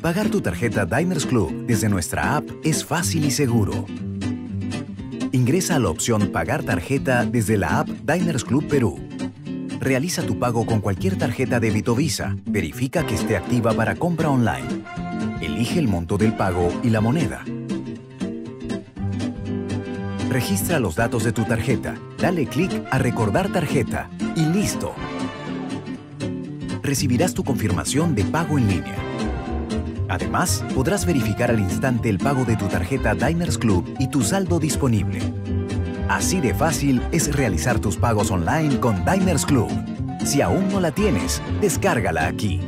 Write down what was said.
Pagar tu tarjeta Diners Club desde nuestra app es fácil y seguro. Ingresa a la opción Pagar tarjeta desde la app Diners Club Perú. Realiza tu pago con cualquier tarjeta débito Visa. Verifica que esté activa para compra online. Elige el monto del pago y la moneda. Registra los datos de tu tarjeta, dale clic a Recordar tarjeta y listo. Recibirás tu confirmación de pago en línea. Además, podrás verificar al instante el pago de tu tarjeta Diners Club y tu saldo disponible. Así de fácil es realizar tus pagos online con Diners Club. Si aún no la tienes, descárgala aquí.